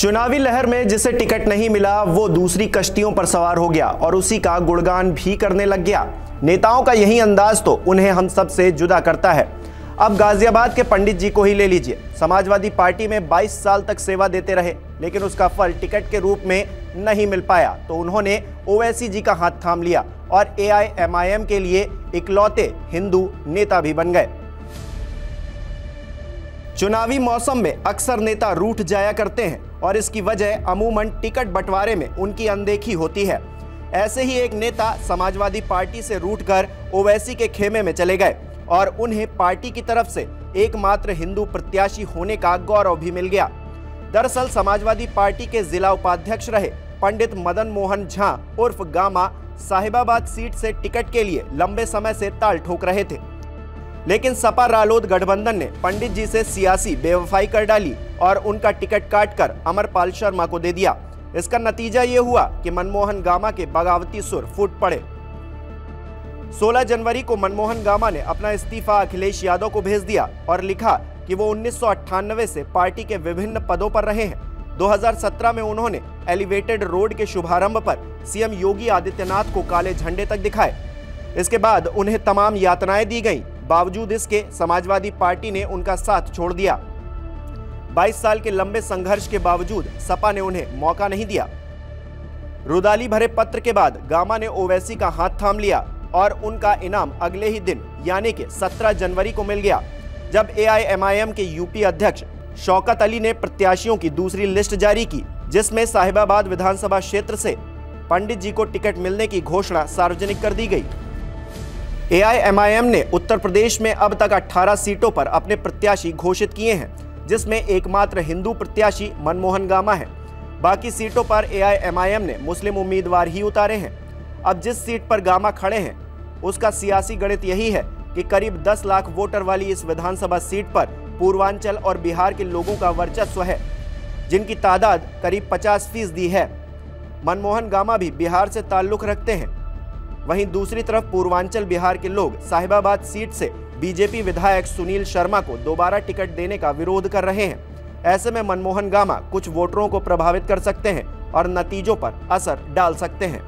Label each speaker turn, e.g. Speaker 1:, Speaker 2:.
Speaker 1: चुनावी लहर में जिसे टिकट नहीं मिला, वो दूसरी कश्तियों पर सवार हो गया और उसी का गुणगान भी करने लग गया। नेताओं का यही अंदाज तो उन्हें हम सबसे जुदा करता है। अब गाजियाबाद के पंडित जी को ही ले लीजिए। समाजवादी पार्टी में 22 साल तक सेवा देते रहे, लेकिन उसका फल टिकट के रूप में नहीं मिल पाया तो उन्होंने ओवैसी जी का हाथ थाम लिया और एआईएमआईएम के लिए इकलौते हिंदू नेता भी बन गए। चुनावी मौसम में अक्सर नेता रूठ जाया करते हैं और इसकी वजह अमूमन टिकट बंटवारे में उनकी अनदेखी होती है। ऐसे ही एक नेता समाजवादी पार्टी से रूठकर ओवैसी के खेमे में चले गए और उन्हें पार्टी की तरफ़ से एकमात्र हिंदू प्रत्याशी होने का गौरव भी मिल गया। दरअसल समाजवादी पार्टी के जिला उपाध्यक्ष रहे पंडित मदन मोहन झा उर्फ़ गामा साहिबाबाद सीट से टिकट के लिए लंबे समय से ताल ठोक रहे थे। लेकिन सपा रालोद गठबंधन ने पंडित जी से सियासी, बेवफाई कर डाली और उनका टिकट काटकर अमरपाल शर्मा को दे दिया। इसका नतीजा ये हुआ कि मनमोहन गामा के बगावती सुर फूट पड़े। 16 जनवरी को मनमोहन गामा ने अपना इस्तीफा अखिलेश यादव को भेज दिया और लिखा कि वो उन्नीस सौ अट्ठानवे से पार्टी के विभिन्न पदों पर रहे हैं। 2017 में उन्होंने एलिवेटेड रोड के शुभारंभ पर सीएम योगी आदित्यनाथ को काले झंडे तक दिखाए। इसके बाद उन्हें तमाम यातनाएँ दी गईं। बावजूद इसके, समाजवादी पार्टी ने उनका साथ छोड़ दिया। 22 साल के लंबे संघर्ष के बावजूद सपा ने उन्हें मौका नहीं दिया। रुदाली भरे पत्र के बाद गामा ने ओवैसी का हाथ थाम लिया और उनका इनाम अगले ही दिन, यानी कि 17 जनवरी को मिल गया, जब एआईएमआईएम के यूपी अध्यक्ष शौकत अली ने प्रत्याशियों की दूसरी लिस्ट जारी की, जिसमें साहिबाबाद विधानसभा क्षेत्र से पंडित जी को टिकट मिलने की घोषणा सार्वजनिक कर दी गई। एआईएमआईएम ने उत्तर प्रदेश में अब तक 18 सीटों पर अपने प्रत्याशी घोषित किए हैं, जिसमें एकमात्र हिंदू प्रत्याशी मनमोहन गामा है। बाकी सीटों पर एआईएमआईएम ने मुस्लिम उम्मीदवार ही उतारे हैं। अब जिस सीट पर गामा खड़े हैं, उसका सियासी गणित यही है कि करीब 10 लाख वोटर वाली इस विधानसभा सीट पर पूर्वांचल और बिहार के लोगों का वर्चस्व है, जिनकी तादाद करीब 50 फ़ीसदी है। मनमोहन गामा भी बिहार से ताल्लुक रखते हैं। वहीं दूसरी तरफ़ पूर्वांचल बिहार के लोग साहिबाबाद सीट से बीजेपी विधायक सुनील शर्मा को दोबारा टिकट देने का विरोध कर रहे हैं। ऐसे में मनमोहन गामा कुछ वोटरों को प्रभावित कर सकते हैं और नतीजों पर असर डाल सकते हैं।